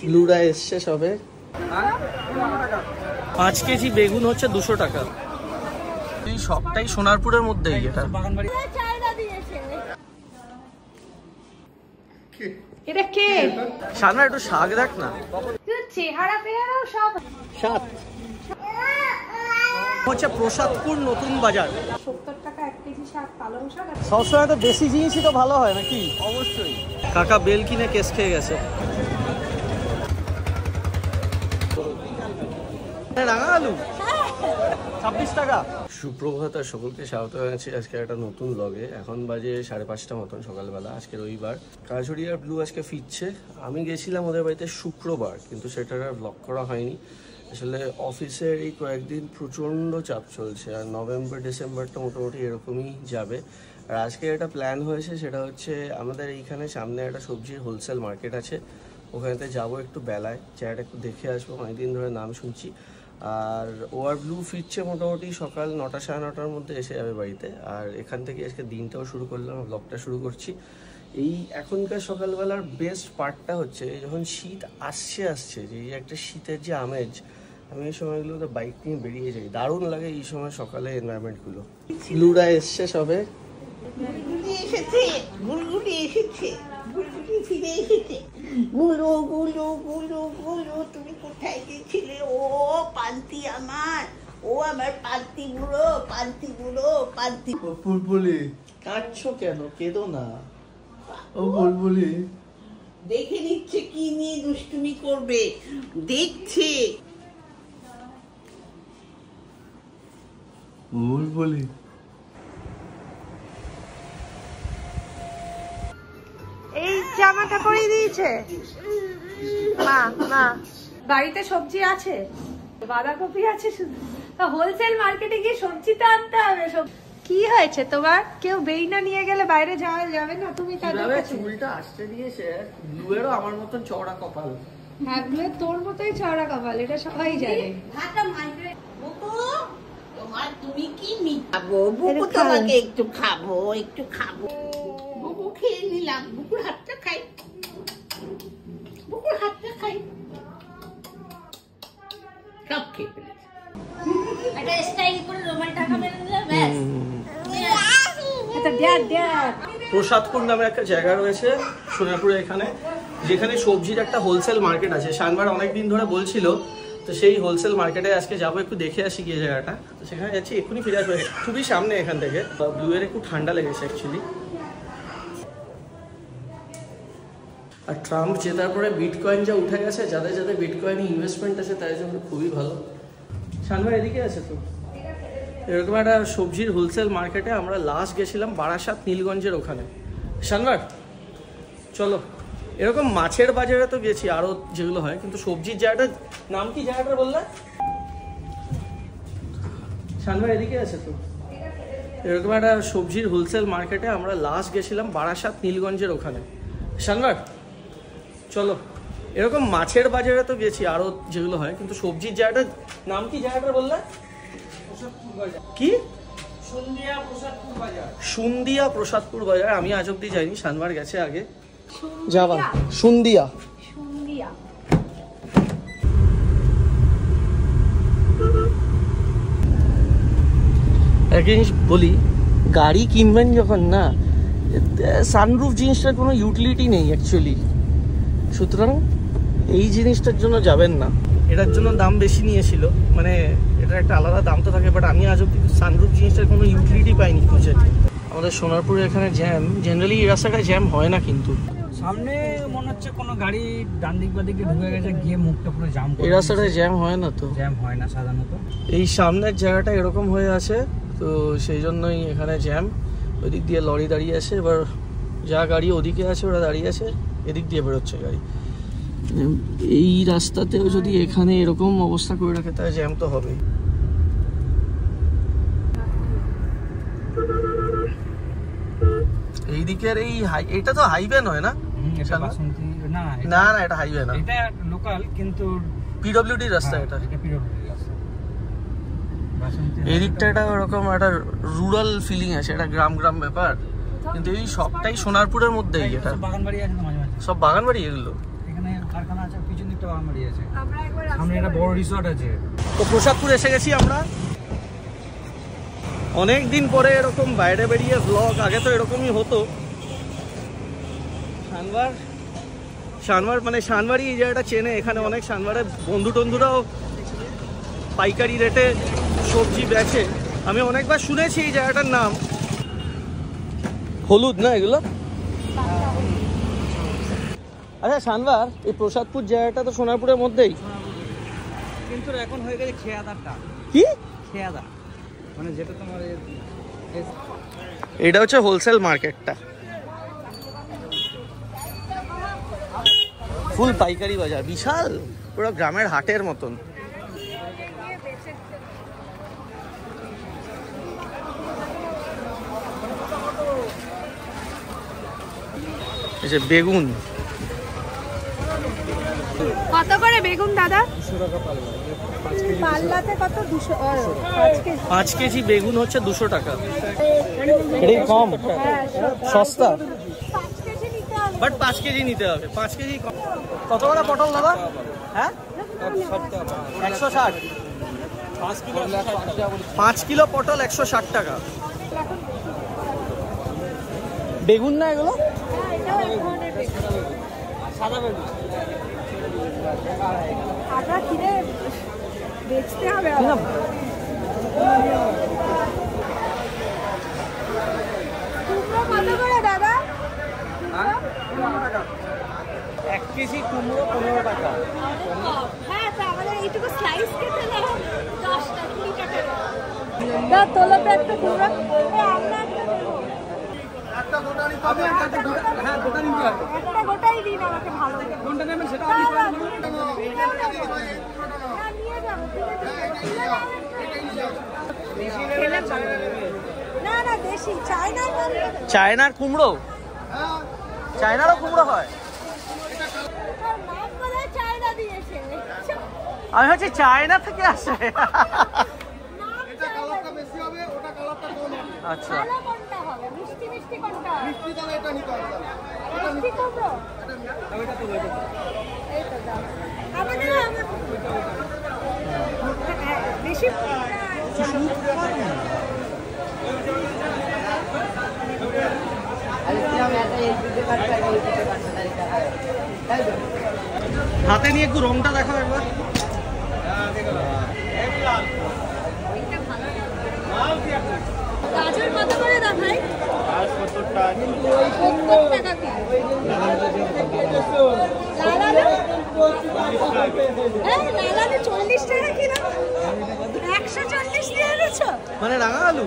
ব্লুরা এসছে সবে। পাঁচ কেজি বেগুন হচ্ছে দুশো টাকা। এই সবটাই সোনারপুরের মধ্যে এটা। এটা কে? সানা একটু শাক দেখ না। চেহারা পেহারাও সব। সাত। হচ্ছে প্রসাদপুর নতুন বাজার। সত্তর টাকা এক কেজি শাক পালং শাক আর সবসময় তো বেশি জিনিসই তো ভালো হয় নাকি? অবশ্যই। কাকা বেল কিনে কেস খেয়ে গেছে। টাকা। সুপ্রভাত আর সকলকে স্বাগত জানাচ্ছি আজকে একটা নতুন ব্লগে এখন বাজে সাড়ে পাঁচটা মতন সকালবেলা, আজকে রবিবার। কাজুরি আর ব্লু আজকে ফিরছে। আমি গেছিলাম ওদের বাড়িতে শুক্রবার, কিন্তু সেটার আর ব্লগ করা হয়নি। আসলে অফিসের এই কয়েকদিন প্রচণ্ড চাপ চলছে, আর নভেম্বর ডিসেম্বরটা মোটামুটি এরকমই যাবে। আর আজকে একটা প্ল্যান হয়েছে সেটা হচ্ছে আমাদের এইখানে সামনে একটা সবজির হোলসেল মার্কেট আছে। ওখানেতে যাব একটু বেলায় জায়গাটা একটু দেখে আসব, অনেকদিন ধরে নাম শুনছি। আর ওয়ার ব্লু ফিরছে মোটামুটি সকাল নটা সাড়ে নটার মধ্যে এসে যাবে বাড়িতে। আর এখান থেকে আজকে দিনটাও শুরু করলাম ব্লগটা শুরু করছি। এই এখনকার সকালবেলার বেস্ট পার্টটা হচ্ছে যখন শীত আসছে আসছে যে একটা শীতের যে আমেজ আমি এই সময়গুলোতে বাইক নিয়ে বেরিয়ে যাই। দারুণ লাগে এই সময় সকালে এনভায়রনমেন্টগুলো ব্লুরা এসছে। সবে? এসেছে। ফিরে এসেছে গুলো গুলো গুলো গুলো তুমি কোথায় গেছিলে? ও পান্তি আমার ও আমার পান্তি গুলো পান্তি গুলো পান্তি বুলবুলি কাঁদছো কেন? কেঁদো না। ও বুলবুলি। দেখে নিচ্ছে কি নিয়ে দুষ্টুমি করবে। দেখছে। বুলবুলি এই জামাটা পরিয়ে দিয়েছে। মা মা। বাড়িতে সবজি আছে? বাঁধাকপি আছে শুধু। হোলসেল মার্কেটে গিয়ে সবজি তো আনতে হবে। সব কি হয়েছে তোমার? কেউ বেইনা নিয়ে গেলে বাইরে যাওয়া যাবে না তুমি তাদের চুলটা আসতে দিয়েছে? ব্লুয়েরও আমার মতন চওড়া কপাল। হ্যাঁ গুলো তোর মতোই চওড়া কপাল এটা সবাই জানে। তুমি কি খাব তোমাকে একটু খাব একটু খাব। খেয়ে নিলাম। বুকুর হাতটা খাই। বুকুর হাতটা খাই। সব খেয়ে ফেলেছি। একটা স্টাইল করে রুমাল টাকা মেরে দিলে ব্যাস। এটা দেখ দেখ। প্রসাদপুর নামে একটা জায়গা রয়েছে সোনারপুরে এখানে যেখানে সবজির একটা হোলসেল মার্কেট আছে। শানবার অনেকদিন ধরে বলছিল তো সেই হোলসেল মার্কেটে আজকে যাব একটু দেখে আসি গিয়ে জায়গাটা। তো সেখানে যাচ্ছি এক্ষুনি ফিরে আসব। খুবই সামনে এখান থেকে। ব্লুয়ের একটু ঠান্ডা লেগেছে অ্যাকচুয়ালি আর ট্রাম্প জেতার পরে বিটকয়েন যা উঠে গেছে, যাদের যাদের বিটকয়েনে ইনভেস্টমেন্ট আছে, তাদের জন্য খুবই ভালো। শানবার এদিকে আছে তো? এরকম একটা সবজির হোলসেল মার্কেটে আমরা লাস্ট গেছিলাম বারাসাত নীলগঞ্জের ওখানে। শানবার চলো। এরকম মাছের বাজারে তো গেছি আরও যেগুলো হয়, কিন্তু সবজির জায়গাটা, নাম কি জায়গাটা বললে? শানবার এদিকে আছে তো? এরকম একটা সবজির হোলসেল মার্কেটে আমরা লাস্ট গেছিলাম বারাসাত নীলগঞ্জের ওখানে। শানবার চলো। এরকম মাছের বাজারে তো গেছি আরও যেগুলো হয়। কিন্তু সবজির জায়গাটা নাম কি জায়গাটা বললে? কি? সুন্দিয়া প্রসাদপুর বাজার। আমি আজ অব্দি যাইনি শানবার গেছে আগে। যাবা। সুন্দিয়া। সুন্দিয়া। একটা জিনিস বলি গাড়ি কিনবেন যখন না সানরুফ জিনিসটার কোনো ইউটিলিটি নেই অ্যাকচুয়ালি সুতরাং এই জিনিসটার জন্য যাবেন না। এটার জন্য দাম বেশি নিয়েছিল। মানে এটা একটা আলাদা দাম তো থাকে বাট আমি আজ অব্দি সানরুফ জিনিসটার কোনো ইউটিলিটি পাইনি খুঁজে। আমাদের সোনারপুরে এখানে জ্যাম জেনারেলি এই রাস্তাটায় জ্যাম হয় না কিন্তু। সামনে মনে হচ্ছে কোনো গাড়ি ডান দিক বা দিকে ঢুকে গেছে গিয়ে মুখটা পুরো জাম এই রাস্তাটায় জ্যাম হয় না তো। জ্যাম হয় না সাধারণত। এই সামনের জায়গাটা এরকম হয়ে আছে তো সেই জন্যই এখানে জ্যাম ওদিক দিয়ে লরি দাঁড়িয়ে আছে এবার যা গাড়ি ওদিকে আছে ওরা দাঁড়িয়ে আছে। এদিক দিয়ে বেরোচ্ছে গাড়ি। এই রাস্তাতেও যদি এখানে এরকম অবস্থা করে রাখে তাহলে জ্যাম তো হবেই। এই দিকের এই হাই এটা তো হাইওয়ে নয় না? এটা না না এটা হাইওয়ে না। এটা লোকাল কিন্তু পিডব্লিউডি রাস্তা হ্যাঁ, এটা। এটা PWD রাস্তা। এই দিকটা একটা ওরকম একটা রুরাল ফিলিং আছে একটা গ্রাম গ্রাম ব্যাপার কিন্তু এই সবটাই সোনারপুরের মধ্যেই এই এটা। সব বাগান বাড়ি আছে সব বাগান বাড়ি এগুলো? এখানে কারখানা আছে পিছন দিকটা বাগানবাড়ি আছে। সামনে একটা বড় রিসর্ট আছে। তো প্রসাদপুর এসে গেছি আমরা। অনেক দিন পরে এরকম বাইরে বেরিয়ে ব্লগ আগে তো এরকমই হতো। শানবার শানবার মানে এই জায়গাটা চেনে এখানে অনেক শানবারের বন্ধু টন্ধুরাও পাইকারি রেটে সবজি বেচে। আমি অনেকবার শুনেছি এই জায়গাটার নাম। হলুদ না এগুলো? আচ্ছা শানবার এই প্রসাদপুর জায়গাটা তো সোনারপুরের মধ্যেই। কিন্তু এখন হয়ে গেছে খেয়াদারটা। কি? খেয়াদা মানে যেটা তোমার এটা হচ্ছে হোলসেল মার্কেটটা ফুল পাইকারি বাজার বিশাল। পুরো গ্রামের হাটের মতন। এই যে বেগুন। কত করে বেগুন দাদা? পাল্লাতে কত? দুশো পাঁচ কেজি। বেগুন হচ্ছে দুশো টাকা। এটাই কম? সস্তা? পাঁচ কেজি নিতে হবে বাট পাঁচ কেজি নিতে হবে পাঁচ কেজি কত করে পটল দাদা? হ্যাঁ? একশো ষাট। পাঁচ কিলো পটল একশো ষাট টাকা। বেগুন না এগুলো? হ্যাঁ, ধরনের বেগুন। আটা কিনে বেচতে হবে কুমড়ো কত করে দাদা? এক কেজি কুমড়ো পনেরো টাকা। হ্যাঁ তা আমাদের এইটুকু স্লাইস খেতে দশটা কুড়ি টাকা। তোলো তো একটা কুমড়ো আমরা একটা। একটা দিন আমাকে ভালো। হ্যাঁ, নিয়ে যাব, না না দেশি। চায়নার চায়নার কুমড়ো? চায়নারও কুমড়ো হয়? আমি হচ্ছে চায়না থেকে আসে। আচ্ছা। মিষ্টি মিষ্টি কোনটা? মিষ্টি তাহলে এটা নিতে হবে। মিষ্টি কুমড়ো এই তো দাও আমাদের আমার হ্যাঁ, বেশি হাতে নিয়ে একটু রংটা দেখাও একবার। গাজর কত দিয়ে মানে রাঙা আলু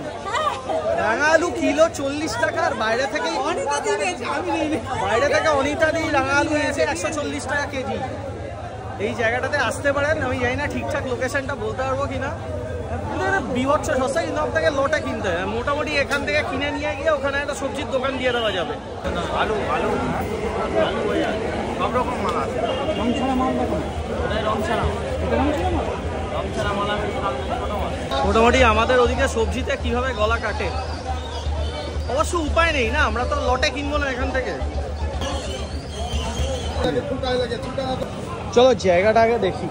রাঙা আলু কিলো চল্লিশ টাকা আর বাইরে থেকে বাইরে থেকে অনিতা দি রাঙা আলু এনেছে একশো চল্লিশ টাকা কেজি। এই জায়গাটাতে আসতে পারেন, আমি জানি না ঠিকঠাক লোকেশনটা বলতে পারব কিনা। কিন্তু বিভৎস সস্তা কিন্তু আপনাকে লোটে কিনতে হয় মোটামুটি এখান থেকে কিনে নিয়ে গিয়ে ওখানে একটা সবজির দোকান দিয়ে দেওয়া যাবে। আলু আলু সব রকম মাল আছে। রং ছাড়া মাল দেখো রং ছাড়া রং ছাড়া মাল? রং ছাড়া মাল। আছে মোটামুটি আমাদের ওদিকে সবজিতে কীভাবে গলা কাটে? অবশ্য উপায় নেই না আমরা তো লটে কিনবো না এখান থেকে। চলো জায়গাটা আগে দেখি।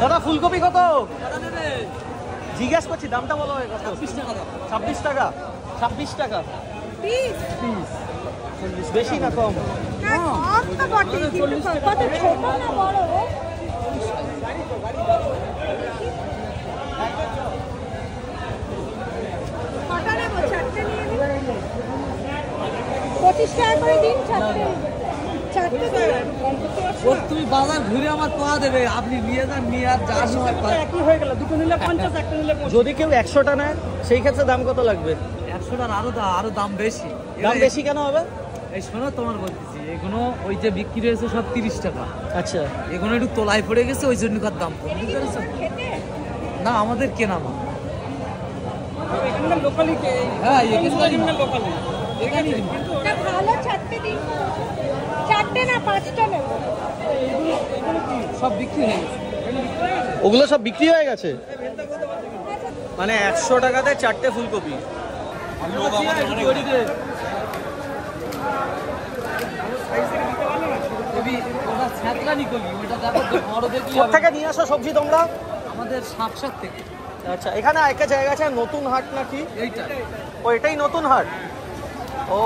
দাদা ফুলকপি কত? জিজ্ঞাসা করছি দামটা বলো কত ছাব্বিশ টাকা ছাব্বিশ টাকা? পিস। বেশি না কম? পঁচিশ টাকা করে দিন দিন ও তুমি বাজার ঘুরে আমার পাওয়া দেবে। আপনি নিয়ে যান নিয়ে আর যার সময় একই হয়ে গেল। দুটো নিলে পঞ্চাশ একটা নিলে যদি কেউ একশোটা নেয় সেই ক্ষেত্রে দাম কত লাগবে? একশোটার আরও আরও দাম বেশি। দাম বেশি কেন হবে? এই শোনো তোমার বলতেছি এগুলো ওই যে বিক্রি হয়েছে সব তিরিশ টাকা। আচ্ছা। এগুলো একটু তোলায় পড়ে গেছে ওই জন্য কার দাম কম। বুঝতে পেরেছ? না আমাদের কেনা মাল হ্যাঁ। ওগুলো সব বিক্রি হয়ে গেছে? মানে একশো টাকাতে চারটে ফুলকপি। হ্যাঁ। নিয়ে আসো সবজি তোমরা? আমাদের আচ্ছা এখানে একটা জায়গা আছে নতুন হাট নাকি? এইটা। ও এটাই নতুন হাট? ও।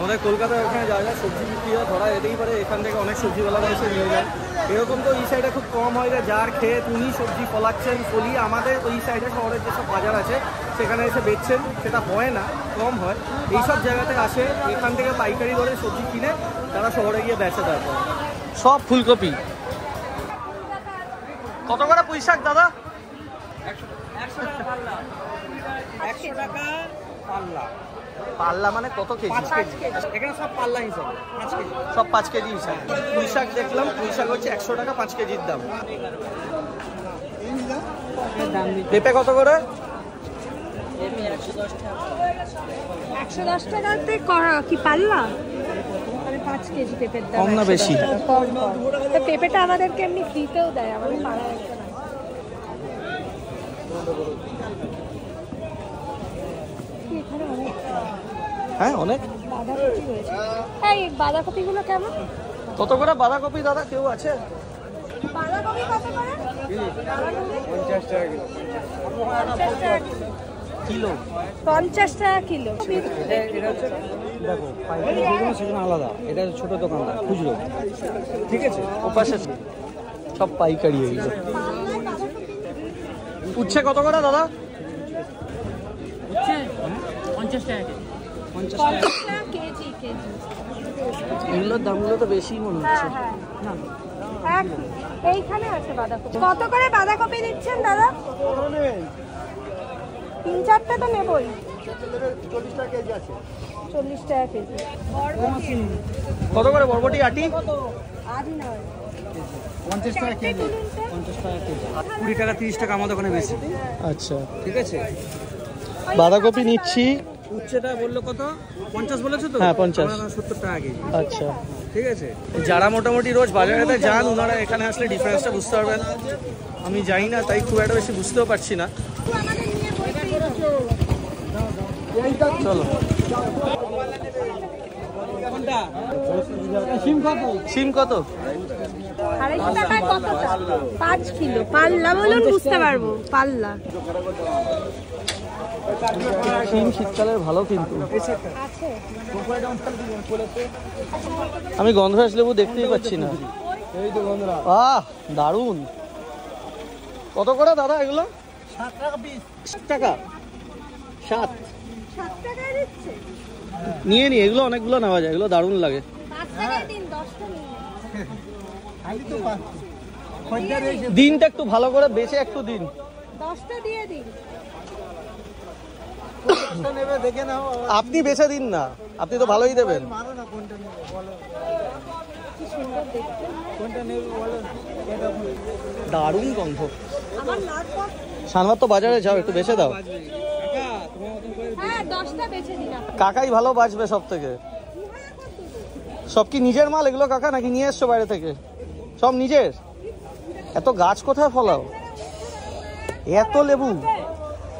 আমাদের কলকাতায় ওখানে যা যা সবজি বিক্রি হয় ধরা যেতেই পারে এখান থেকে অনেক সবজি সবজিওয়ালারা এসে নিয়ে যায়। এরকম তো এই সাইডে খুব কম হয় যে যার খেয়ে উনি সবজি ফলাচ্ছেন ফলি আমাদের ওই সাইডে শহরের যেসব বাজার আছে সেখানে এসে বেচছেন সেটা হয় না কম হয়। এইসব জায়গাতে আসে এখান থেকে পাইকারি দরে সবজি কিনে তারা শহরে গিয়ে বেচে তারপর। সব ফুলকপি। কত করে পুঁই শাক দাদা? একশো টাকা পাল্লা। পাল্লা। মানে কত কেজি? এখানে সব পাল্লা হিসাবে পাঁচ কেজি। সব পাঁচ কেজি হিসাবে। পুঁই শাক দেখলাম পুঁই শাক হচ্ছে একশো টাকা পাঁচ কেজির দাম। পেঁপে কত করে? একশো দশ টাকাতে করা কি পাল্লা? মানে পাঁচ কেজি পেঁপের দাম কম না বেশি? তো পেঁপেটা আমাদেরকে এমনি ফ্রিতেও দেয় আমাদের পাড়ায় একটা নাই। কি এখানে অনেক হ্যাঁ অনেক। এই বাঁধাকপিগুলো কেমন? কত করে বাঁধাকপি দাদা কেউ আছে? বাঁধাকপি কত করে? পঞ্চাশ টাকা কিলো কিলো। পঞ্চাশ টাকা কিলো। এটা হচ্ছে দেখো পাইকারি যেগুলো সেগুলো আলাদা। এটা হচ্ছে ছোট দোকানদার খুচরো। ঠিক আছে? ও পাশে সব পাইকারি এইগুলো উচ্ছে কত করে দাদা? পঞ্চাশ টাকা পঞ্চাশ পঞ্চাশ টাকা কেজি কেজি। এগুলোর দামগুলো তো বেশি মনে হ্যাঁ হ্যাঁ। একই। এইখানে আছে বাঁধাকপি। কত করে বাঁধাকপি দিচ্ছেন দাদা? তিন চারটে তো নেবই। চল্লিশ টাকা কেজি। বরবটি কত করে বরবটি আটি? আজই নয়। পঞ্চাশ টাকা কেজি। পঞ্চাশ টাকা কেজি। কুড়ি টাকা তিরিশ টাকা আমাদের ওখানে বেশি। আচ্ছা। ঠিক আছে? বাঁধাকপি নিচ্ছি। উচ্ছেটা বলল কত? পঞ্চাশ বলেছ তো? হ্যাঁ, 50 আমরা সত্তর টাকা কেজি আচ্ছা। ঠিক আছে? যারা মোটামুটি রোজ বাজারেতে যান ওনারা এখানে আসলে ডিফারেন্সটা বুঝতে পারবেন। আমি যাই না তাই খুব একটা বেশি বুঝতেও পারছি না। চলো। কোনটা? সিম কত? সিম কত? আড়াইশো টাকায় কতটা? পাঁচ কিলো। পাল্লা বলুন বুঝতে পারব পাল্লা। সিম শীতকালের ভালো কিন্তু। আমি গন্ধরাজ লেবু দেখতেই পাচ্ছি না। আহ দারুণ কত করে দাদা এগুলো? সাত টাকা পিস সাত টাকা? সাত। নিয়ে নি এগুলো অনেকগুলো নেওয়া যায় এগুলো দারুণ লাগে। তো দিনটা একটু ভালো করে বেঁচে একটু দিন। দশটা দিয়ে দিন কোনটা নেবে দেখে নাও আপনি বেছে দিন না। আপনি তো ভালোই দেবেন। দারুণ গন্ধ। সানবার তো বাজারে যাও একটু বেছে দাও। হ্যাঁ কাকাই ভালো বাঁচবে সব থেকে। সব কি নিজের মাল এগুলো কাকা নাকি নিয়ে এসছো বাইরে থেকে? সব নিজের? এত গাছ কোথায় ফলাও? এত লেবু।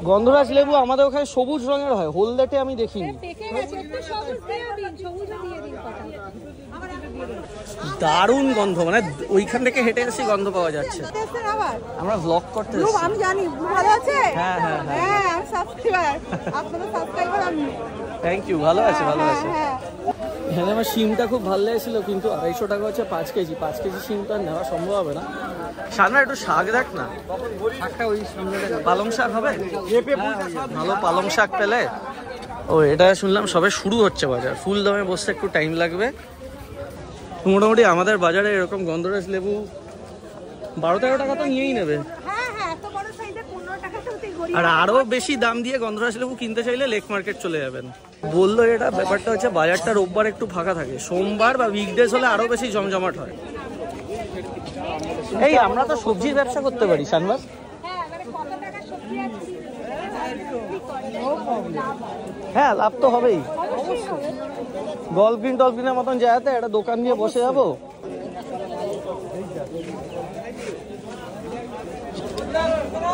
গন্ধরাজ লেবু আমাদের ওখানে সবুজ রঙের হয় হলদেটে আমি দেখিনি। পেকে গেছে একটু সবুজ দিয়ে দিন সবুজও দিয়ে দিন কটা দারুণ গন্ধ মানে ওইখান থেকে হেঁটে এসে গন্ধ পাওয়া যাচ্ছে। আমরা ব্লগ করতে এসেছি। আমি জানি ভালো আছে? হ্যাঁ হ্যাঁ হ্যাঁ। হ্যাঁ সাবস্ক্রাইবার আপনারা সাবস্ক্রাইবার আমি। থ্যাংক ইউ ভালো আছে ভালো আছে। হ্যাঁ। আমার সিমটা খুব ভালো লেগেছিল কিন্তু আড়াইশো টাকা হচ্ছে পাঁচ কেজি। পাঁচ কেজি আর নেওয়া সম্ভব হবে না। সামনে একটু শাক দেখ না। শাকটা ওই পালং শাক হবে? ভালো পালং শাক পেলে? ও এটা শুনলাম সবে শুরু হচ্ছে বাজার। ফুল দামে বসতে একটু টাইম লাগবে। মোটামুটি আমাদের বাজারে এরকম গন্ধরাজ লেবু বারো তেরো টাকা তো নিয়েই নেবে হ্যাঁ হ্যাঁ এত বড় সাইজে পনেরো টাকা তো গরিব আর আরও বেশি দাম দিয়ে গন্ধরাজ লেবু কিনতে চাইলে লেক মার্কেট চলে যাবেন। বলল এটা, ব্যাপারটা হচ্ছে বাজারটা রোববার একটু ফাঁকা থাকে। সোমবার বা উইকডেজ হলে আরও বেশি জমজমাট হয়। এই, আমরা তো সবজির ব্যবসা করতে পারি শানবাস হ্যাঁ লাভ তো হবেই। গলফিন টলফিনের মতন জায়গাতে একটা দোকান নিয়ে বসে যাব।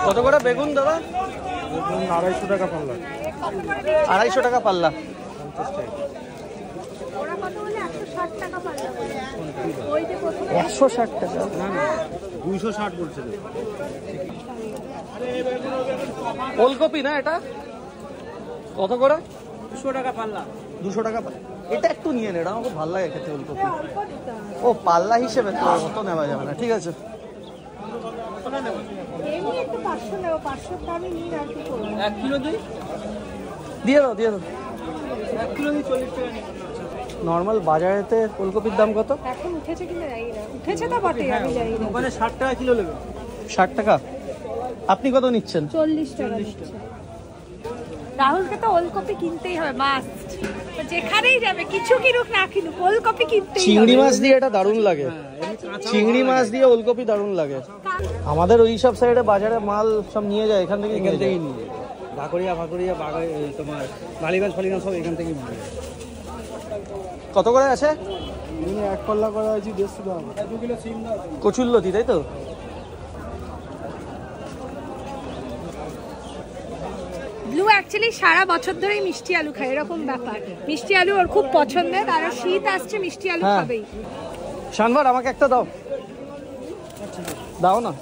কত করে বেগুন দাদা? আড়াইশো টাকা পাল্লা। আড়াইশো টাকা পাল্লা। কত একশো ষাট টাকা। দুইশো ষাট বলছে ওলকপি না এটা? কত করে? দুশো টাকা পাল্লা। দুশো টাকা এটা একটু নিয়ে নে এটা আমার খুব ভালো লাগে খেতে ওলকপি। হবে। ও পাল্লা হিসেবে তো অত নেওয়া যাবে না ঠিক আছে। এমনি একটু পাঁচশো নেব পাঁচশোর দামই নিই আর কি করব। এক কিলো দিই? দিয়ে দাও দিয়ে দাও। এক কিলো দিই চল্লিশ টাকা নর্মাল বাজারেতে ফুলকপির দাম কত? এখন উঠেছে কিনা জানি না। উঠেছে তো বটে আমি জানি না। ওখানে ষাট টাকা কিলো নেবে। ষাট টাকা? আপনি কত নিচ্ছেন? চল্লিশ টাকা দিচ্ছে। রাহুলকে তো ওলকপি কিনতেই হবে মাস্ট। যেখানেই যাবে কিছু কিনুক না কিনুক ওলকপি কিনতেই চিংড়ি মাছ দিয়ে এটা দারুণ লাগে। চিংড়ি মাছ দিয়ে ওলকপি দারুণ লাগে। আমাদের ওই সব সাইডে বাজারে মাল সব নিয়ে যায় এখান থেকে এখান নিয়ে যায়। থেকেই নিয়ে ভাকরিয়া ভাকরিয়া বাগাই তোমার বালিগঞ্জ ফালিগঞ্জ সব এখান থেকেই নিয়ে যায়। কত করে আছে? এক পাল্লা করা আছে দেড়শো কিলো কচুল্লতি তাই তো? ব্লু অ্যাকচুয়ালি সারা বছর ধরেই মিষ্টি আলু খায় এরকম ব্যাপার। মিষ্টি আলু ওর খুব পছন্দের আর শীত আসছে মিষ্টি আলু হ্যাঁ। খাবেই। শানবার আমাকে একটা দাও। দাও না।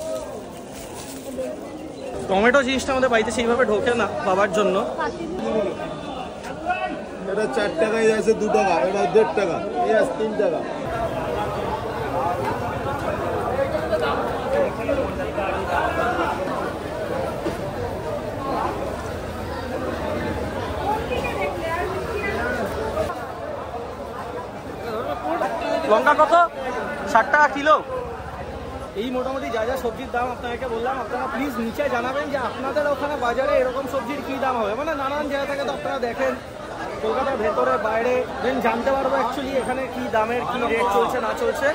টমেটো জিনিসটা আমাদের বাড়িতে সেইভাবে ঢোকে না বাবার জন্য। এটা চার টাকায় আছে দু টাকা এটা দেড় টাকা। এই আছে তিন টাকা। লঙ্কা কত? ষাট টাকা কিলো। এই মোটামুটি যা যা সবজির দাম আপনাকে বললাম, আপনারা প্লিজ নিচে জানাবেন যে আপনাদের ওখানে বাজারে এরকম সবজির কি দাম হবে। মানে নানান জায়গা থেকে তো আপনারা দেখেন কলকাতার ভেতরে, বাইরে দেন জানতে পারব অ্যাকচুয়ালি এখানে কি দামের, কি রেট চলছে, না চলছে।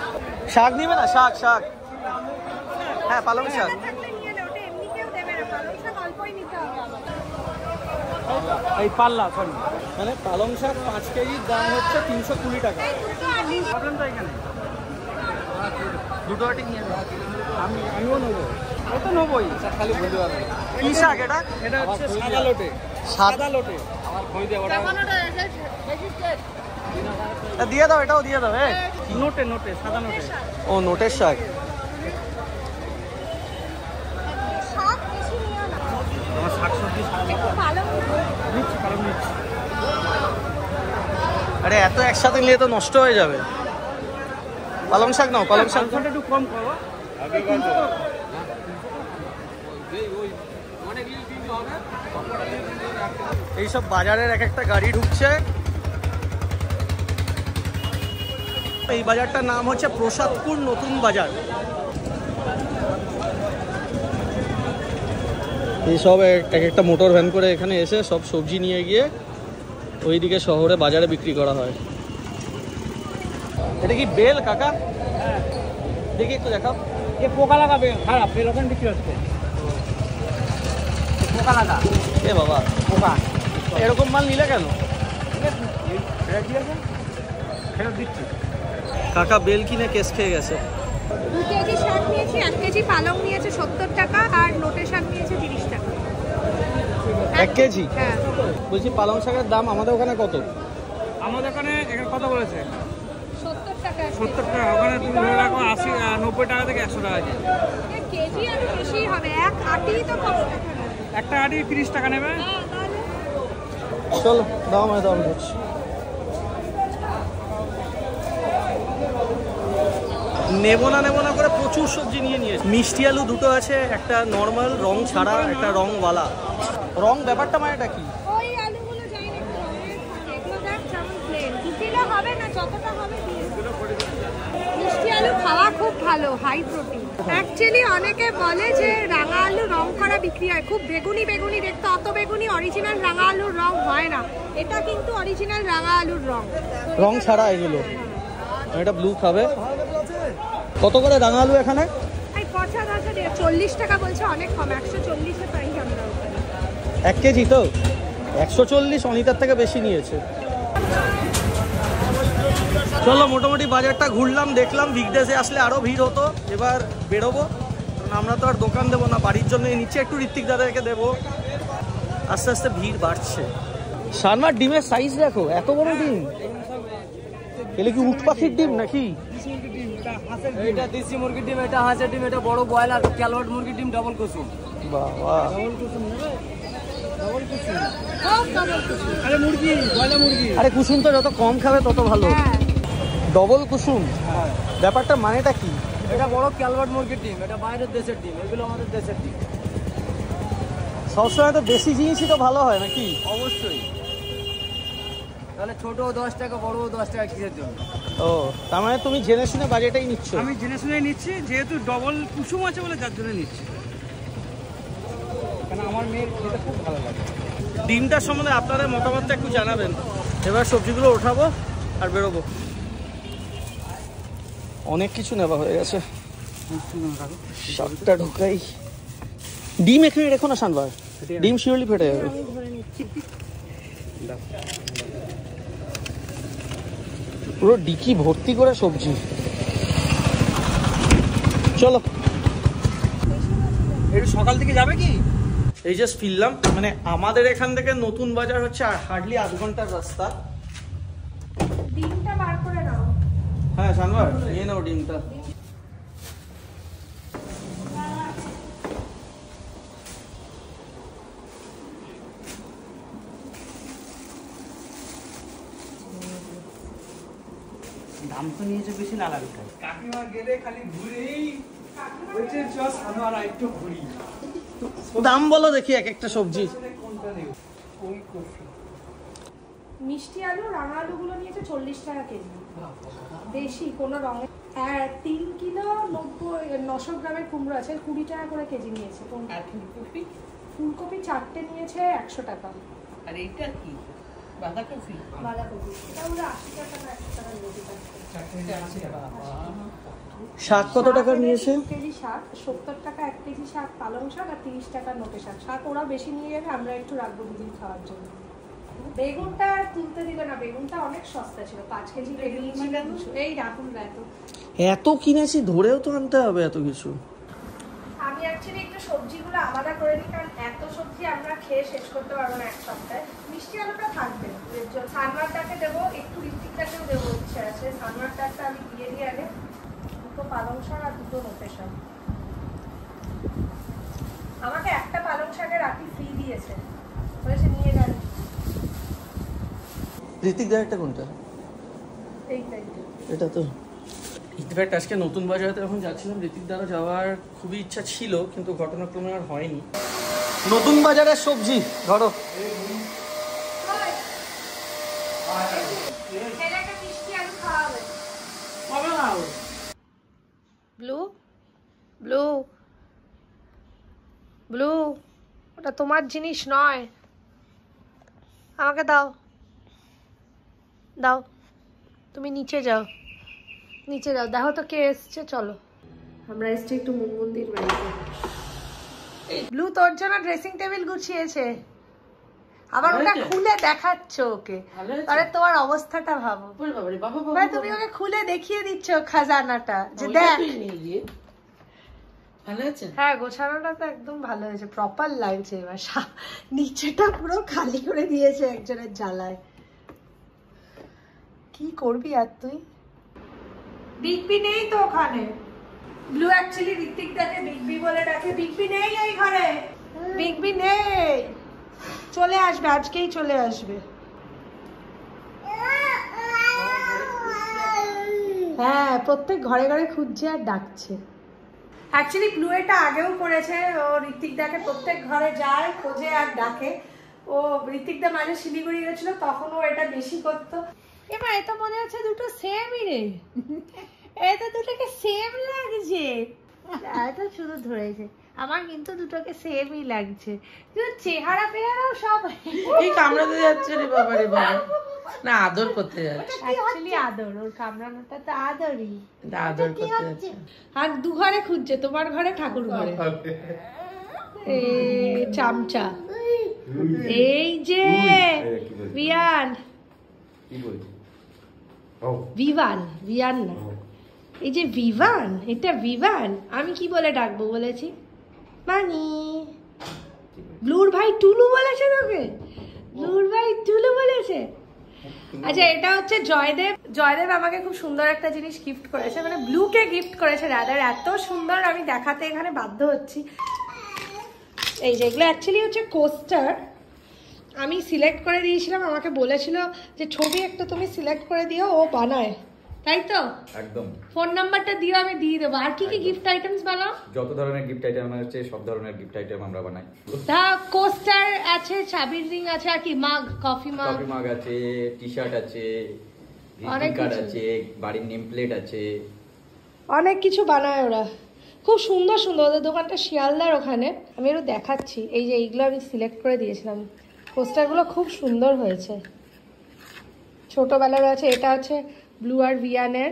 শাক নিবে না? শাক শাক। হ্যাঁ পালং শাক। এই পাল্লা সরি মানে পালং শাক পাঁচ কেজির দাম হচ্ছে তিনশো কুড়ি টাকা। পাবেন তো এখানে দুটো আটি নিয়ে আমি আমিও নেব। ও তো নেবোই। খালি বলতে পারবে কি শাক এটা? এটা হচ্ছে সাদা লোটে। সাদা সাদা লোটে। আমার খই দিয়ে দিয়ে দাও এটাও দিয়ে দাও হ্যাঁ নোটে নোটে সাদা নোটে। ও নোটের শাক আমার শাক সবজি নিচ্ছি ভালো নিচ্ছি আরে এত একসাথে নিলে তো নষ্ট হয়ে যাবে। পালং শাক নাও পালং শাক। একটু কম করো এইসব বাজারের এক একটা গাড়ি ঢুকছে। এই বাজারটার নাম হচ্ছে প্রসাদপুর নতুন বাজার। এইসব এক এক একটা মোটর ভ্যান করে এখানে এসে সব সবজি নিয়ে গিয়ে ওইদিকে শহরে বাজারে বিক্রি করা হয়। এটা কি বেল কাকা? দেখি একটু দেখাও। এ পোকা লাগাবে খারাপ এরকম বিক্রি হচ্ছে। পোকা লাগা। এ বাবা। পোকা। এরকম মাল নিলে কেন? ফেরত দিচ্ছি। কাকা বেল কিনে কেস খেয়ে গেছে। দু কেজি শাক নিয়েছি এক কেজি পালং নিয়েছে সত্তর টাকা আর নোটে শাক নিয়েছে এক কেজি? হ্যাঁ। বলছি পালং শাকের দাম আমাদের ওখানে কত? আমাদের এখানে এখানে কত বলেছে? সত্তর টাকা ওখানে তুমি ধরে রাখো আশি নব্বই টাকা থেকে একশো টাকা কেজি। কেজি। কেজি বেশি হবে এক আটি তো কম টাকা নেবে। একটা আটি তিরিশ টাকা নেবে? হ্যাঁ, চলো দাম করছি নেব না নেব না করে প্রচুর সবজি নিয়ে নিয়েছে। মিষ্টি আলু দুটো আছে একটা নর্মাল রং ছাড়া একটা রংওয়ালা। রং ব্যাপারটা মানে এটা কি? ওই আলুগুলো যাই না একটু রঙের থাকে। এগুলো দেখ যেমন প্লেন দু হবে না যতটা হবে মিষ্টি আলু খাওয়া খুব ভালো হাই প্রোটিন অ্যাকচুয়ালি অনেকে বলে যে রাঙা আলু রং করা বিক্রি হয়। খুব বেগুনি বেগুনি দেখতে অত বেগুনি অরিজিনাল রাঙা আলুর রং হয় না। এটা কিন্তু অরিজিনাল রাঙা আলুর রং। রং ছাড়া এগুলো। এটা ব্লু খাবে। কত করে রাঙা আলু এখানে? পচা চল্লিশ টাকা বলছে অনেক কম একশো চল্লিশে। এক কেজি তো? একশো চল্লিশ অনিতার থেকে বেশি নিয়েছে। চলো মোটামুটি বাজারটা ঘুরলাম দেখলাম বিগডেসে আসলে আরও ভিড় হতো এবার বেরোবো। কারণ আমরা তো আর দোকান দেবো না বাড়ির জন্য নিচে একটু ঋত্বিক দাদাকে দেবো। আস্তে আস্তে ভিড় বাড়ছে। সানমার ডিমের সাইজ দেখো এত বড় ডিম। এলে কি উট পাখির ডিম নাকি? এটা দেশি মুরগির ডিম এটা হাঁসের ডিম এটা বড় ব্রয়লার ক্যালভার্ট মুরগির ডিম ডবল কুসুম। বাবা। মুরগি ব্রয়লার মুরগি আরে কুসুম তো যত কম খাবে তত ভালো। ডবল কুসুম? ব্যাপারটা মানেটা কি? এটা বড় ক্যালভার্ট মুরগির ডিম এটা বাইরের দেশের ডিম এগুলো আমাদের দেশের ডিম। সবসময় তো বেশি জিনিসই তো ভালো হয় নাকি? অবশ্যই। তাহলে ছোট দশ টাকা বড় দশ টাকা কিসের জন্য? ও তার মানে তুমি জেনে শুনে বাজেটাই নিচ্ছ। আমি জেনে শুনে নিচ্ছি যেহেতু ডবল কুসুম আছে বলে যার জন্য নিচ্ছি। আমার মেয়ের খুব ভালো লাগে। ডিমটার সম্বন্ধে আপনাদের মতামতটা একটু জানাবেন। এবার সবজিগুলো ওঠাবো আর বেরোবো। অনেক কিছু নেওয়া হয়ে গেছে। শাকটা ঢোকাই। ডিম এখানে রেখো না সানবার ডিম শিওরলি ফেটে যাবে। পুরো ডিকি ভর্তি করে সবজি। চলো। একটু সকাল থেকে যাবে কি? এই জাস্ট ফিরলাম মানে আমাদের এখান থেকে নতুন বাজার হচ্ছে আর হার্ডলি আধ ঘণ্টার রাস্তা। ডিমটা বার করে নাও। হ্যাঁ সানবার নিয়ে নাও ডিমটা। দাম তো নিয়েছে বেশি না লাগবে কাকিমা গেলে খালি ঘুরেই বলছে চল সানোয়ার একটু ঘুরি। দাম বলো দেখি এক একটা সবজি। মিষ্টি আলু রাঙা আলুগুলো নিয়েছে চল্লিশ টাকা কেজি। বেশি কোনো রঙে। হ্যাঁ তিন কিলো নব্বই নশো গ্রামের কুমড়ো আছে কুড়ি টাকা করে কেজি নিয়েছে। কোন- ফুলকপি? ফুলকপি চারটে নিয়েছে একশো টাকা। আর এইটা কি? বাঁধাকপি? বাঁধাকপি। এটা হলো আশি টাকা একশো টাকা শাক কত টাকার নিয়েছে? কেজি শাক সত্তর টাকা এক কেজি শাক পালং শাক আর তিরিশ টাকার নোটে শাক। শাক ওরা বেশি নিয়ে যাবে আমরা একটু রাখব দুদিন খাওয়ার জন্য। বেগুনটা আর তুলতে দিল না বেগুনটা অনেক সস্তা ছিল পাঁচ কেজি বেগুন ছিল এই রাখুন এত এত কিনেছি ধরেও তো আনতে হবে এত কিছু। আমি অ্যাকচুয়ালি একটু সবজিগুলো আলাদা করে নিই কারণ এত সবজি আমরা খেয়ে শেষ করতে পারব না এক সপ্তাহে। মিষ্টি আলুটা থাকবে সানমারটাকে দেবো একটু ঋত্বিকটাকেও দেবো ইচ্ছে আছে। সানমারটাকে আমি দিয়ে দিই আগে। দুটো পালং শাক আর দুটো নোটে শাক। আমাকে একটা পালং শাকের রাখি ফ্রি দিয়েছে। বলেছে নিয়ে যান ঋতিক দা একটা কোনটা? এটা তো। ইনফ্যাক্ট আজকে নতুন বাজারে যখন যাচ্ছিলাম ঋতিক দ্বারা যাওয়ার খুবই ইচ্ছা ছিল কিন্তু ঘটনাক্রমে আর হয়নি। নতুন বাজারের সবজি ধরো। ছেলেকে মিষ্টি আলু খাওয়াবে ব্লু ব্লু ব্লু ওটা তোমার জিনিস নয়। আমাকে দাও। দাও। তুমি নিচে যাও। নিচে যাও। দেখো তো কে এসছে চলো। আমরা এসছি একটু মুনমুন্দির বাড়িতে। ব্লু তোর জন্য ড্রেসিং টেবিল গুছিয়েছে। আবার ওটা খুলে দেখাচ্ছ ওকে। আরে তোমার অবস্থাটা ভাবো। মানে তুমি ওকে খুলে দেখিয়ে দিচ্ছ খাজানাটা যে দেখ। হ্যাঁ গোছানোটা তো একদম ভালো হয়েছে প্রপার লাগছে এবার। নিচেটা পুরো খালি করে দিয়েছে একজনের জ্বালায়। কি করবি আর তুই? বিগবি নেই তো ওখানে। ব্লু অ্যাকচুয়ালি ঋত্বিক দাকে বিগবি বলে ডাকে। বিগবি নেই ওই ঘরে। বিগবি নেই। চলে আসবে, আজকেই চলে আসবে। হ্যাঁ প্রত্যেক ঘরে ঘরে খুঁজছে আর ডাকছে। অ্যাকচুয়ালি ব্লু এটা আগেও করেছে, ও ঋত্বিক দাকে প্রত্যেক ঘরে যায়, খোঁজে আর ডাকে। ও ঋত্বিক দা মাঝে শিলিগুড়ি গেছিল, তখন ও এটা বেশি করতো। এবার এটা মনে হচ্ছে দুটো সেমই রে। এটা দুটোকে সেম লাগছে। এটা শুধু ধরেছে। আমার কিন্তু দুটোকে সেমই লাগছে। কিন্তু চেহারা পেহারাও সব এই কামড়াতে যাচ্ছে রে বাবা রে বাবা। না আদর করতে যাচ্ছে। অ্যাকচুয়ালি আদর ওর কামড়ানোটা তো আদরই। আদর করতে যাচ্ছে। আর দু ঘরে খুঁজছে তোমার ঘরে ঠাকুর ঘরে। এ চামচা। এই যে বিয়ান বিভান বিয়ান না। এই যে বিভান এটা বিভান আমি কি বলে ডাকবো বলেছি? মানি। ব্লুর ভাই টুলু বলেছে তোকে? ব্লুর ভাই টুলু বলেছে। আচ্ছা এটা হচ্ছে জয়দেব। জয়দেব আমাকে খুব সুন্দর একটা জিনিস গিফট করেছে মানে ব্লুকে গিফট করেছে রাদার এত সুন্দর আমি দেখাতে এখানে বাধ্য হচ্ছি। এই যেগুলো অ্যাকচুয়ালি হচ্ছে কোস্টার আমি সিলেক্ট করে দিয়েছিলাম, আমাকে বলেছিল যে ছবি একটা তুমি সিলেক্ট করে দিও, ও বানায়। তাই তো? একদম। ফোন নাম্বারটা দিও আমি দিয়ে দেবো। আর কি কি গিফট আইটেমস বানাও যত ধরনের গিফট আইটেম আছে সব ধরনের গিফট আইটেম আমরা বানাই। দা কোস্টার আছে চাবির রিং আছে আর কি মাগ কফি মাগ কফি মাগ আছে টি শার্ট আছে অনেক কার্ড কিছু। আছে বাড়ির নেম প্লেট আছে। অনেক কিছু বানায় ওরা। খুব সুন্দর সুন্দর ওদের দোকানটা শিয়ালদার ওখানে। আমি একটু দেখাচ্ছি। এই যে এইগুলো আমি সিলেক্ট করে দিয়েছিলাম। পোস্টারগুলো খুব সুন্দর হয়েছে। ছোটোবেলার আছে এটা আছে ব্লু আর ভিয়ানের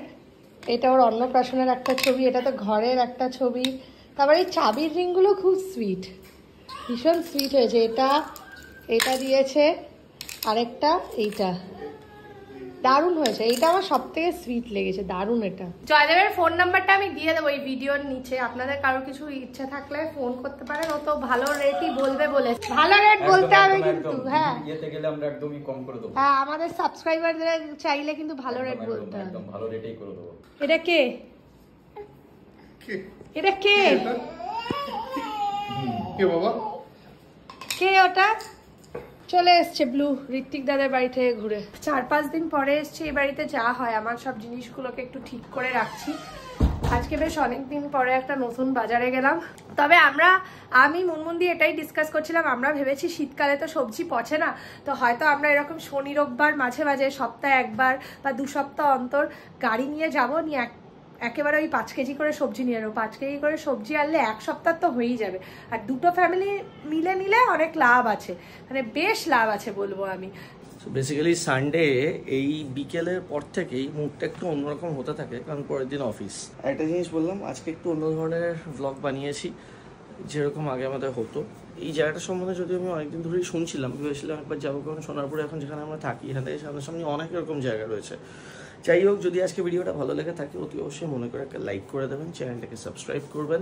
এটা ওর অন্নপ্রাশনের একটা ছবি, এটা তো ঘরের একটা ছবি। তারপর এই চাবির রিংগুলো খুব সুইট ভীষণ সুইট হয়েছে। এটা এটা দিয়েছে আরেকটা, এইটা। দারুণ হয়েছে। এটা আমার সব থেকে সুইট লেগেছে দারুণ এটা। জয়দেবের ফোন নাম্বারটা আমি দিয়ে দেবো এই ভিডিওর নিচে। আপনাদের কারও কিছু ইচ্ছে থাকলে ফোন করতে পারেন। ও তো ভালো রেটই বলবে বলে। ভালো রেট বলতে হবে কিন্তু হ্যাঁ। ইয়েতে গেলে আমরা একদমই কম করে দেবো। হ্যাঁ আমাদের সাবস্ক্রাইবারদের চাইলে কিন্তু ভালো রেট বলতে হবে। একদম ভালো রেটেই করে দেবো। এটা কে? কে? এটা কে? কে বাবা? কে ওটা? চলে এসছে ব্লু, ঋত্বিক দাদার বাড়ি থেকে ঘুরে। চার পাঁচ দিন পরে এসছে এই বাড়িতে, যা হয়, আমার সব জিনিসগুলোকে একটু ঠিক করে রাখছি। আজকে বেশ অনেক দিন পরে একটা নতুন বাজারে গেলাম। তবে আমরা, আমি, মুনমুন দিয়ে এটাই ডিসকাস করছিলাম, আমরা ভেবেছি শীতকালে তো সবজি পচে না, তো হয়তো আমরা এরকম শনি, রোববার মাঝে মাঝে সপ্তাহে একবার বা দু সপ্তাহ অন্তর গাড়ি নিয়ে যাব, নিয়ে এক একেবারে ওই পাঁচ কেজি করে সবজি নিয়ে নেব। পাঁচ কেজি করে সবজি আনলে এক সপ্তাহ তো হয়েই যাবে। আর দুটো ফ্যামিলি মিলে নিলে অনেক লাভ আছে। মানে বেশ লাভ আছে বলব আমি। বেসিক্যালি সানডে এই বিকেলের পর থেকেই মুডটা একটু অন্যরকম হতে থাকে কারণ পরের দিন অফিস একটা জিনিস বললাম আজকে একটু অন্য ধরনের ব্লগ বানিয়েছি যেরকম আগে আমাদের হতো। এই জায়গাটা সম্বন্ধে যদি আমি অনেকদিন ধরেই শুনছিলাম ভেবেছিলাম একবার যাব কারণ সোনারপুরে এখন যেখানে আমরা থাকি এখান থেকে সামনাসামনি অনেক রকম জায়গা রয়েছে। যাই হোক, যদি আজকে ভিডিওটা ভালো লেগে থাকে, অতি অবশ্যই মনে করে একটা লাইক করে দেবেন, চ্যানেলটাকে সাবস্ক্রাইব করবেন।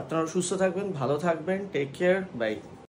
আপনারা সুস্থ থাকবেন, ভালো থাকবেন টেক কেয়ার বাই